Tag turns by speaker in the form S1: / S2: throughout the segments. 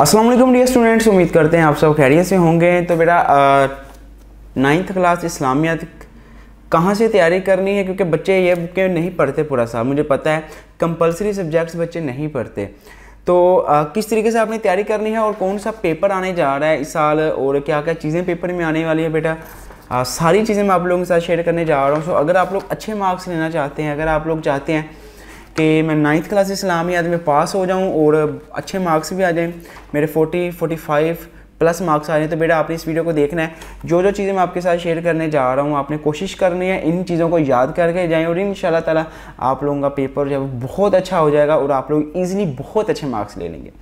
S1: Aslam dear students उम्मीद करते हैं आप सब खैरियत से होंगे। तो बेटा नाइन्थ क्लास इस्लामियात कहाँ से तैयारी करनी है? क्योंकि बच्चे ये बुकें नहीं पढ़ते पूरा साल। मुझे पता है कंपलसरी सब्जेक्ट्स बच्चे नहीं पढ़ते। तो आ, किस तरीके से आपने तैयारी करनी है और कौन सा पेपर आने जा रहा है इस साल? और क्या क्या चीज़ें पेपर में आने वाली है बेटा? आ, सारी चीज़ें मैं आप लोगों के साथ शेयर करने जा रहा हूँ। सो अगर आप लोग अच्छे मार्क्स लेना चाहते हैं अगर आप लोग चाहते हैं कि मैं नाइन्थ क्लास इस्लामियात में पास हो जाऊँ और अच्छे मार्क्स भी आ जाएँ। मेरे forty forty five plus marks आ रहे हैं तो बेटा आपने इस वीडियो को देखना है। जो जो चीज़ें मैं आपके साथ शेयर करने जा रहा हूँ, आपने कोशिश करनी है, इन चीज़ों को याद करके जाएँ और इन ताला आप लोगों का पेपर जो है बहुत अच्छा हो जाएगा और आप लोग ईजिली बहुत अच्छे मार्क्स ले लेंगे।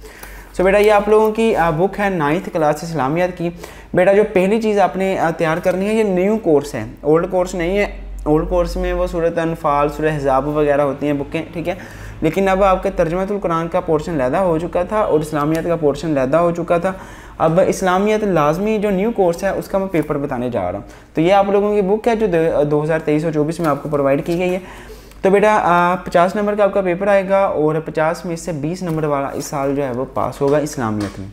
S1: सो बेटा ये आप लोगों की बुक है नाइन्थ क्लास इस्लामियात की। बेटा जो पहली चीज़ आपने तैयार करनी है, ये न्यू कोर्स है। ओल्ड कोर्स नहीं है ओल्ड कोर्स में वो सूरत अनफाल सूरत हिजाब वगैरह होती हैं बुकें, ठीक है? लेकिन अब आपके तर्जमतुल कुरान का पोर्शन लैदा हो चुका था और इस्लामियत का पोर्शन लैदा हो चुका था। अब इस्लामियत लाजमी जो न्यू कोर्स है, उसका मैं पेपर बताने जा रहा हूँ। तो ये आप लोगों की बुक है जो दो हज़ार तेईस और चौबीस में आपको प्रोवाइड की गई है। तो बेटा पचास नंबर का आपका पेपर आएगा और पचास में से बीस नंबर वाला इस साल जो है वो पास होगा इस्लामियत में।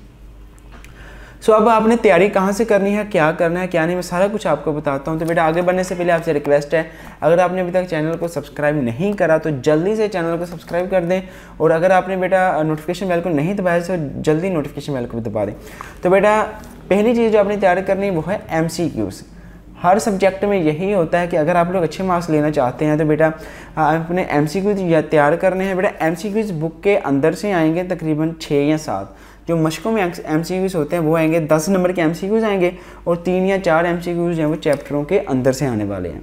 S1: सो so, अब आपने तैयारी कहाँ से करनी है? क्या करना है? क्या नहीं? मैं सारा कुछ आपको बताता हूँ। तो बेटा आगे बढ़ने से पहले आपसे रिक्वेस्ट है अगर आपने अभी तक चैनल को सब्सक्राइब नहीं करा तो जल्दी से चैनल को सब्सक्राइब कर दें और अगर आपने बेटा नोटिफिकेशन बेल को नहीं दबाया तो जल्दी नोटिफिकेशन बेल को भी दबा दें। तो बेटा पहली चीज़ जो आपने तैयारी करनी है वो है एम हर सब्जेक्ट में यही होता है कि अगर आप लोग अच्छे मार्क्स लेना चाहते हैं तो बेटा अपने एम सी तैयार करने हैं। बेटा एम सी बुक के अंदर से आएँगे तकरीबन छः या सात। जो मशकों में एम होते हैं, वो आएँगे, दस नंबर के एम आएँगे और तीन या चार एम हैं, वो चैप्टरों के अंदर से आने वाले हैं।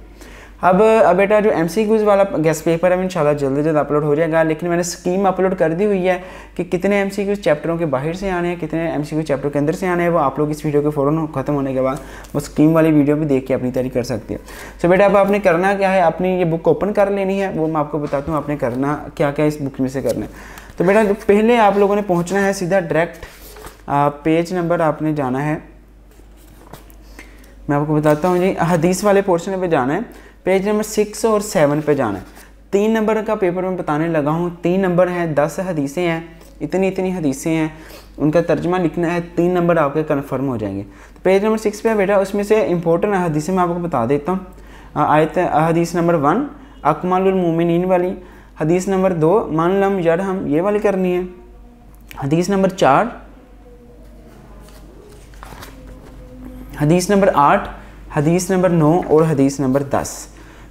S1: अब अब बेटा जो एम सी क्यूज़ वाला गेस्ट पेपर है, इंशाल्लाह जल्द जल्द अपलोड हो जाएगा, लेकिन मैंने स्कीम अपलोड कर दी हुई है कि कितने एम सी क्यूज़ चैप्टरों के बाहर से आने हैं, कितने एम सी क्यूज़ चैप्टर के अंदर से आने हैं, वो आप लोग इस वीडियो के फ़ौरन खत्म होने के बाद वो स्कीम वाली वीडियो भी देख के अपनी तैयारी कर सकते हैं। सो बेटा, अब आपने करना क्या है? अपनी ये बुक ओपन कर लेनी है, वो मैं आपको बताता हूँ, आपने करना क्या क्या इस बुक में से करना है। तो बेटा, पहले आप लोगों ने पहुँचना है सीधा डायरेक्ट पेज नंबर आपने जाना है। मैं आपको बताता हूँ जी, हदीस वाले पोर्शन पे जाना है। पेज नंबर सिक्स और सेवन पे जाना है। तीन नंबर का पेपर मैं बताने लगा हूँ। तीन नंबर हैं, दस हदीसें हैं, इतनी इतनी हदीसें हैं। उनका तर्जमा लिखना है, तीन नंबर आपके कन्फर्म हो जाएँगे। तो पेज नंबर सिक्स पे बेटा, उसमें से इंपॉर्टेंट हदीसें मैं आपको बता देता हूँ। आयत, हदीस नंबर वन अकमालमिन वाली हदीस नंबर दो, मान लम हम ये वाली करनी है। हदीस नंबर चार, हदीस नंबर आठ, हदीस नंबर नौ और हदीस नंबर दस।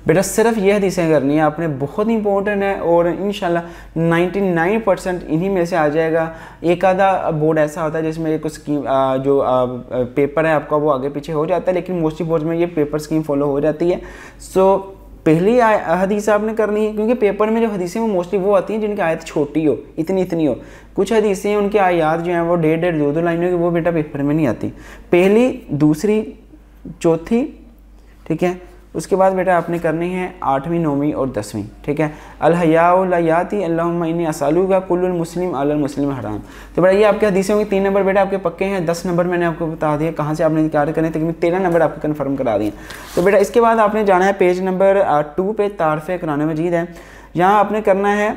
S1: बेटा सिर्फ़ ये हदीसें करनी है, आपने बहुत इंपॉर्टेंट है और इन 99 परसेंट इन्हीं में से आ जाएगा। एक आधा बोर्ड ऐसा होता है जिसमें कुछ स्कीम जो पेपर है आपका वो आगे पीछे हो जाता है, लेकिन मोस्टली बोर्ड में ये पेपर स्कीम फॉलो हो जाती है। सो पहली हदीस आपने करनी है, क्योंकि पेपर में जो हदीसें वो मोस्टली वो आती हैं जिनकी आयत छोटी हो, इतनी इतनी हो। कुछ हदीसें उनकी आयात जो हैं, वो डेढ़ डेढ़, दो दो लाइनों की, वो बेटा पेपर में नहीं आती। पहली, दूसरी, चौथी, ठीक है? उसके बाद बेटा आपने करनी है आठवीं, नौवीं और दसवीं, ठीक है? अलहयाती अल्लाहनी असालू का कुल्लुल मुस्लिम मुस्लिम हराम। तो बेटा ये आपके हदीसें होंगे, तीन नंबर बेटा आपके पक्के हैं, दस नंबर मैंने आपको बता दिया कहाँ से आपने क्या करें तक तेरह नंबर आपको कन्फर्म करा दिए। तो बेटा इसके बाद आपने जाना है पेज नंबर टू पे, तारफ़ कुरान मजीद है। यहाँ आपने करना है,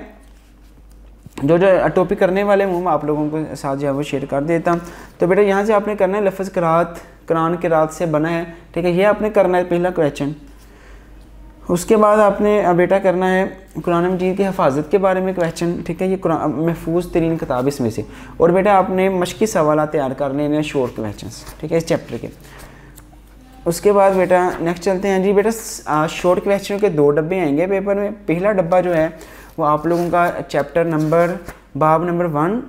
S1: जो जो टॉपिक करने वाले हूँ मैं आप लोगों के साथ जो है वो शेयर कर देता हूँ। तो बेटा यहाँ से आपने करना है, लफ्ज़ करात, कुरान के रात से बना है ठीक है, ये आपने करना है पहला क्वेश्चन उसके बाद आपने बेटा करना है कुरान मजीद की हफाजत के बारे में क्वेश्चन ठीक है, ये महफूज तरीन किताब इसमें से. और बेटा आपने मशक़ी सवाल तैयार कर लेने शोर्ट क्वेश्चन ठीक है, इस चैप्टर के. उसके बाद बेटा नेक्स्ट चलते हैं. जी बेटा शॉर्ट क्वेश्चन के दो डब्बे आएँगे पेपर में. पहला डब्बा जो है, वो आप लोगों का चैप्टर नंबर बाब नंबर वन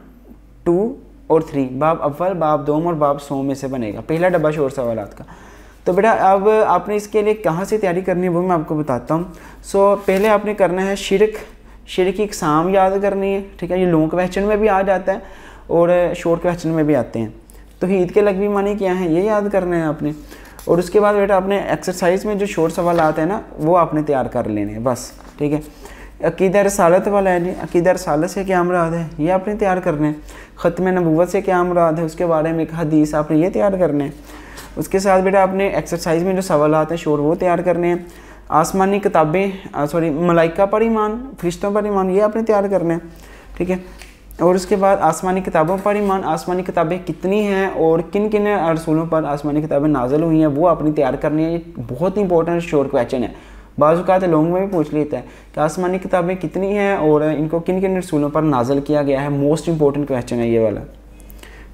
S1: टू और थ्री बाब अव्वल, बाब दोम और बाब सो में से बनेगा. पहला डब्बा शोर सवाल का. तो बेटा अब आपने इसके लिए कहाँ से तैयारी करनी है वो मैं आपको बताता हूँ। सो so, पहले आपने करना है शिरक। शिरक की इकसाम याद करनी है ठीक है? ये लॉन्ग क्वेश्चन में भी आ जाता है और शॉर्ट क्वेश्चन में भी आते हैं। तो ईद के लगवी मानी क्या है ये याद करना है आपने। और उसके बाद बेटा आपने एक्सरसाइज में जो शोर सवाल आते हैं ना वो आपने तैयार कर लेने हैं बस ठीक है? अकीदा रसालत वाला है जी। अकीदा रसालत से क्या मुराद है? ये आपने तैयार करने हैं। ख़त्म नबूवत से क्या मुराद है? उसके बारे में एक हदीस आपने ये तैयार करने हैं। उसके साथ बेटा आपने एक्सरसाइज में जो सवाल आते हैं, शोर वो तैयार करने हैं। आसमानी किताबें सॉरी मलाइका पर ईमान फरिश्तों पर ईमान ये आपने तैयार करने हैं, ठीक है? और उसके बाद आसमानी किताबों पर ईमान आसमानी किताबें कितनी हैं और किन किन रसूलों पर आसमानी किताबें नाजल हुई हैं, वो अपनी तैयार करनी है। ये बहुत इंपॉर्टेंट शोर क्वेश्चन है। बाज़ात लोगों में भी पूछ लेता है कि आसमानी किताबें कितनी हैं और इनको किन किन रसूलों पर नाजल किया गया है। मोस्ट इंपॉर्टेंट क्वेश्चन है ये वाला,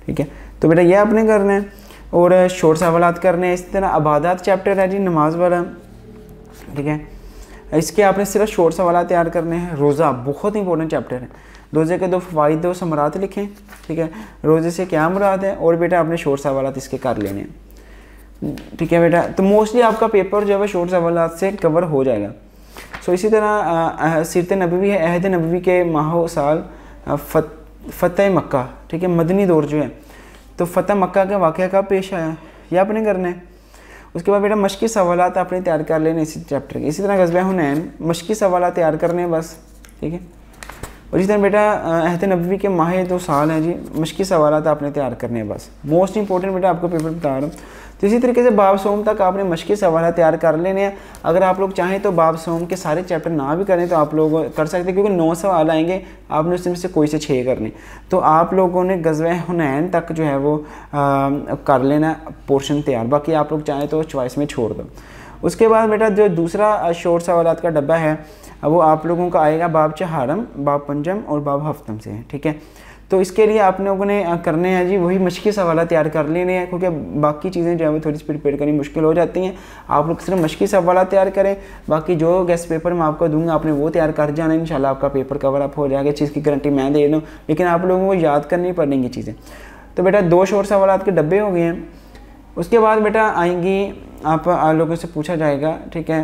S1: ठीक है? तो बेटा ये आपने करना है। और शोर सवाल करने, इसी तरह आबादात चैप्टर है जी, नमाज़ वाला। ठीक है? इसके आपने सिर्फ़ शोर सवाल तैयार करने हैं। रोज़ा बहुत इंपॉर्टेंट चैप्टर है। रोज़े के दो फ़वाद दो समरात लिखें। ठीक है? रोज़े से क्या मुराद है? और बेटा आपने शोर सवाल इसके कर लेने हैं। ठीक है बेटा? तो मोस्टली आपका पेपर जो है शोर सवाल से कवर हो जाएगा। सो इसी तरह सिरत नबी है, अहद नबी के माह साल फत, फ़तेह मक्का। ठीक है? मदनी दौर जो है। तो फ़तेह मक्का का वाक़ कब पेश आया। ये आपने करना है। उसके बाद बेटा, मशक़ी सवाल आपने तैयार कर लेने इसी चैप्टर के। इसी तरह गजबा हुनैन मशक़ी सवाल तैयार करने बस, ठीक है? और इसी तरह बेटा अहद नबी के माह दो साल हैं जी। मुश्किल सवाल आपने तैयार करने हैं बस। मोस्ट इंपॉर्टेंट बेटा आपको पेपर बता रहा हूँ। तो इसी तरीके से बाब सोम तक आपने मुश्किल सवाल तैयार कर लेने हैं। अगर आप लोग चाहें तो बाब सोम के सारे चैप्टर ना भी करें तो आप लोग कर सकते हैं क्योंकि नौ सवाल आएँगे। आपने उसमें से कोई से छः करने तो आप लोगों ने गजवा हुनैन तक जो है वो आ, कर लेना पोर्शन तैयार। बाकी आप लोग चाहें तो चॉइस में छोड़ दो। उसके बाद बेटा जो दूसरा शोर सवाल का डब्बा है वो आप लोगों का आएगा बाब चहारम बाब पंजम और बाब हफ्तम से, ठीक है? तो इसके लिए आप लोगों ने करने हैं जी, वही मशक़ी सवाल तैयार कर लेने हैं, क्योंकि बाकी चीज़ें जो है वो थोड़ी सी प्रिपेयर करनी मुश्किल हो जाती हैं। आप लोग सिर्फ़ मशक़ी सवाल तैयार करें, बाकी जो गेस्ट पेपर मैं आपको दूँगा, आपने वो तैयार कर जाना है इन आपका पेपर कवर अप हो जाएगा चीज़ की गारंटी मैं दे दूँ लेकिन आप लोगों को याद करनी पड़ेंगी चीज़ें। तो बेटा दो शोर सवाल के डब्बे हो गए हैं। उसके बाद बेटा आएँगी आप लोगों से पूछा जाएगा, ठीक है?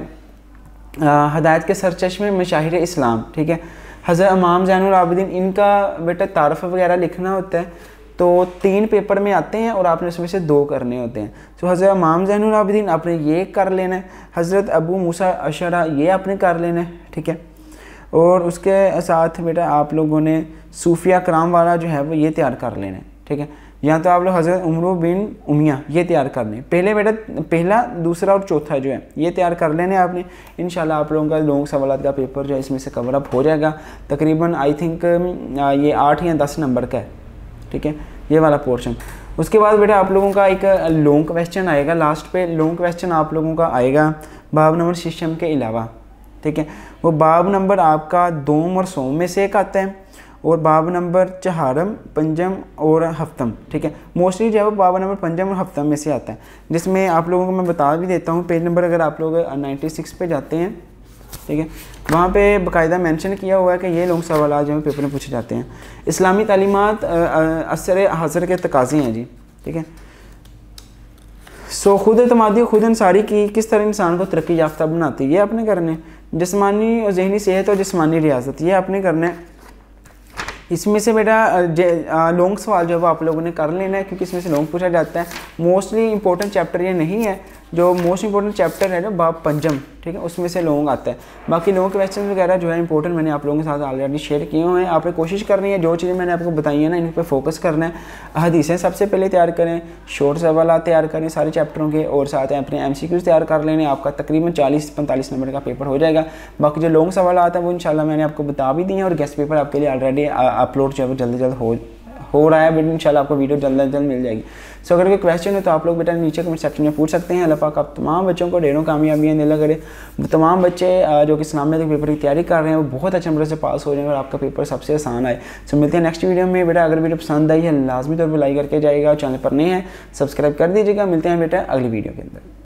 S1: हदायत के सरचश्मे मशाहिर इस्लाम, ठीक है? हज़रत इमाम जैनआबिदीन इनका बेटा तारफ़ वगैरह लिखना होता है तो तीन पेपर में आते हैं और आपने उसमें से दो करने होते हैं। तो हज़रत इमाम जैनआबिदीन आपने ये कर लेना है। हज़रत अबू मूसा अशरा, ये आपने कर लेना है, ठीक है? और उसके साथ बेटा आप लोगों ने सूफिया कराम वाला जो है, वो ये तैयार कर लेना है, ठीक है? या तो आप लोग हज़रत उमर बिन उमिया, ये तैयार कर लें। पहले बेटा, पहला, दूसरा और चौथा जो है, ये तैयार कर लेने आपने। इन आप लोगों का, लोग सवाल का पेपर जो है, इसमें से कवर अप हो जाएगा। तकरीबन आई थिंक ये आठ या दस नंबर का है। ठीक है? ये वाला पोर्शन उसके बाद बेटा आप लोगों का एक लॉन्ग क्वेश्चन आएगा। लास्ट पे लॉन्ग क्वेश्चन आप लोगों का आएगा, बाब नंबर सिस्टम के अलावा। ठीक है? वो बाब नंबर आपका दोम और सोम में से एक आता है। और बाब नंबर चहारम, पंजम और हफ्तम, ठीक है? मोस्टली जो है वो बाब नंबर, पंजम और हफ्तम में से आता है। जिसमें आप लोगों को मैं बता भी देता हूँ, पेज नंबर अगर आप लोग नाइन्टी सिक्स पे जाते हैं, ठीक है? वहाँ पे बाकायदा मेंशन किया हुआ है कि ये लोग सवाल जो है पेपर में पूछे जाते हैं। इस्लामी तालीमत असर हाजिर के तकाजे हैं जी, ठीक है? सो खुद अतमादी खुद अंसारी की किस तरह इंसान को तरक्की याफ्ता बनाती है? ये आपने करने जिसमानी और जहनी सेहत और जिसमानी रियासत ये अपने करना है। इसमें से मेरा लॉन्ग सवाल जो है वो आप लोगों ने कर लेना है, क्योंकि इसमें से लॉन्ग पूछा जाता है। मोस्टली इंपॉर्टेंट चैप्टर ये नहीं है जो मोस्ट इंपॉर्टेंट चैप्टर है ना बाब पंजम ठीक है, उसमें से लॉन्ग आता है। बाकी लोगों के क्वेश्चन वगैरह जो है इंपॉर्टेंट मैंने आप लोगों के साथ ऑलरेडी शेयर किए हुए हैं। आपने कोशिश करनी है, जो चीज़ें मैंने आपको बताई है ना, इन पर फोकस करना है। हदीसें सबसे पहले तैयार करें शॉर्ट सवाल तैयार करें सारे चैप्टरों के, और साथ अपने एम तैयार कर लेने, आपका तकरीबन चालीस पैंतालीस नंबर का पेपर हो जाएगा। बाकी जो लॉन्ग सवाल आता है, वो इन मैंने आपको बता भी दिए हैं, और गेस्ट पेपर आपके लिए ऑलरेडी अपलोड जो है वो जल्दी जल्द हो हो रहा है बट इंशाल्लाह आपको वीडियो जल्द अज जल्द मिल जाएगी। सो अगर कोई क्वेश्चन है तो आप लोग बेटा नीचे कमेंट सेक्शन में पूछ सकते हैं। अल्लाह पाक आप तमाम बच्चों को ढेरों कामयाबियाँ दिला करे तमाम बच्चे जो कि इस्लामिया के पेपर की तैयारी कर रहे हैं, वो बहुत अच्छे नंबर से पास हो जाए और आपका पेपर सबसे आसान आए। सो मिलते हैं नेक्स्ट वीडियो में। बेटा, अगर वीडियो पसंद आई है, लाजमी तौर पर लाइक करके जाएगा चैनल पर नहीं है सब्सक्राइब कर दीजिएगा। मिलते हैं बेटा अगली वीडियो के अंदर।